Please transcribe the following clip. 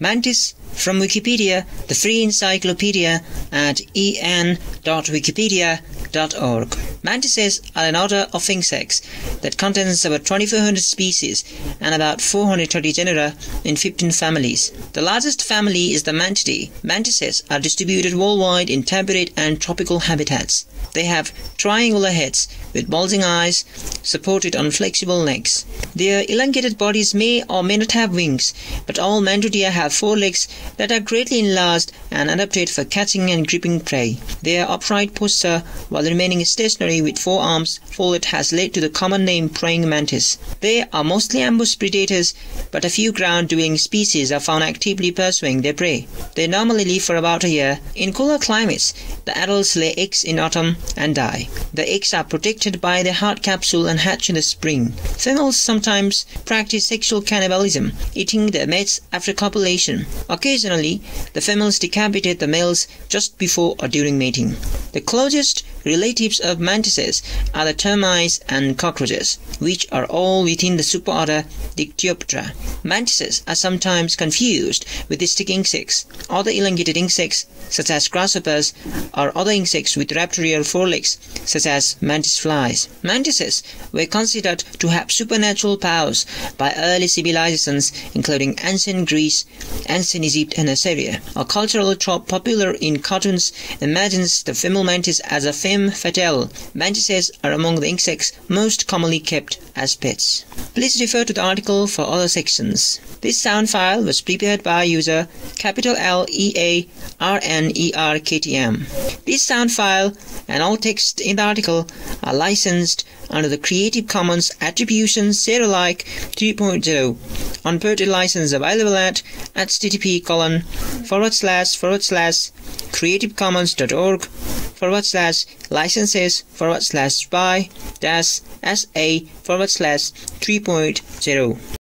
Mantis from Wikipedia, the free encyclopedia at en.wikipedia.org. Mantises are an order of insects that contains about 2400 species and about 430 genera in 15 families. The largest family is the Mantidae. Mantises are distributed worldwide in temperate and tropical habitats. They have triangular heads with bulging eyes supported on flexible legs. Their elongated bodies may or may not have wings, but all Mantodea have forelegs that are greatly enlarged and adapted for catching and gripping prey. Their upright posture while remaining stationary with forearms folded has led to the common name praying mantis. They are mostly ambush predators, but a few ground-dwelling species are found actively pursuing their prey. They normally live for about a year. In cooler climates, the adults lay eggs in autumn and die. The eggs are protected by the hard capsule and hatch in the spring. Females sometimes practice sexual cannibalism, eating their mates after copulation. Occasionally, the females decapitate the males just before or during mating. The closest relatives of mantises are the termites and cockroaches, which are all within the superorder Dictyoptera. Mantises are sometimes confused with the stick insects, other elongated insects such as grasshoppers, or other insects with raptorial forelegs such as mantis flies. Mantises were considered to have supernatural powers by early civilizations including ancient Greece, ancient Egypt and Assyria. A cultural trope popular in cartoons imagines the female mantis as a femme fatale. Mantises are among the insects most commonly kept as pets. Please refer to the article for other sections. This sound file was prepared by user capital L E A R N E R K T M. This sound file and all text in the article are licensed under the Creative Commons Attribution Share Alike 3.0 unported license available at http colon forward slash forward slash creativecommons.org forward slash licenses forward slash by dash sa forward slash 3.0